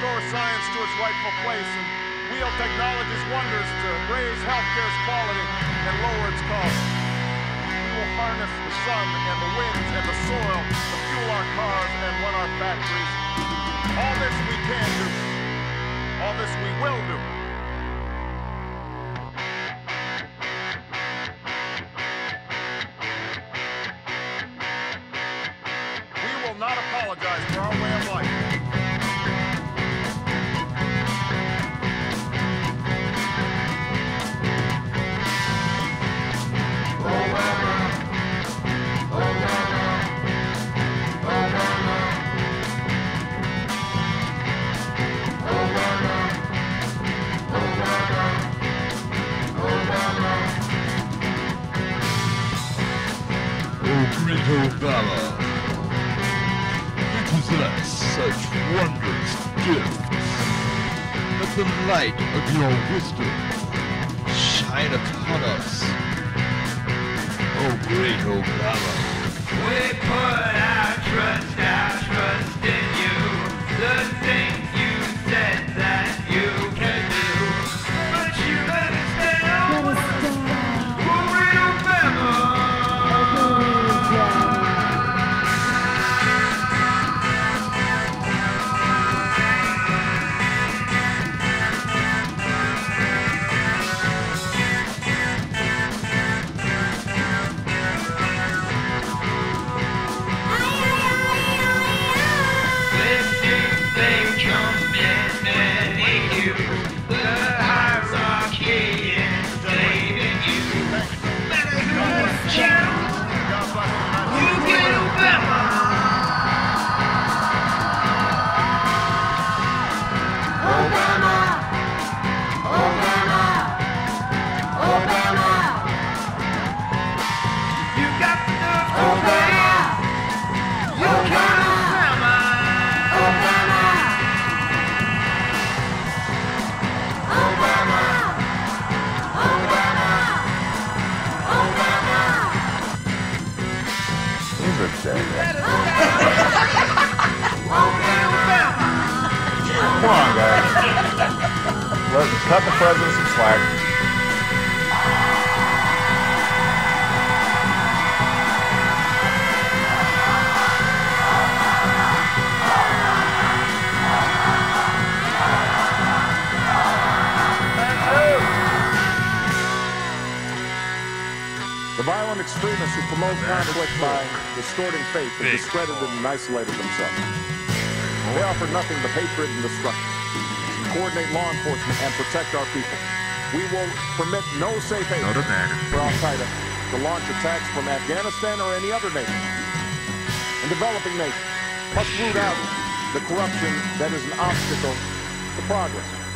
restore science to its rightful place and wield technology's wonders to raise healthcare's quality and lower its cost. We will harness the sun and the winds and the soil to fuel our cars and run our factories. All this we can do. All this we will do. O great Obama, you possess such wondrous gifts. Let the light of your wisdom shine upon us. O great oh, Obama, We you. Come on, guys. Let's cut the president some slack. The violent extremists who promote conflict by distorting faith have discredited and isolated themselves. They offer nothing but hatred and destruction. Coordinate law enforcement and protect our people. We will permit no safe haven for Al Qaeda to launch attacks from Afghanistan or any other nation. And developing nations must root out the corruption that is an obstacle to progress.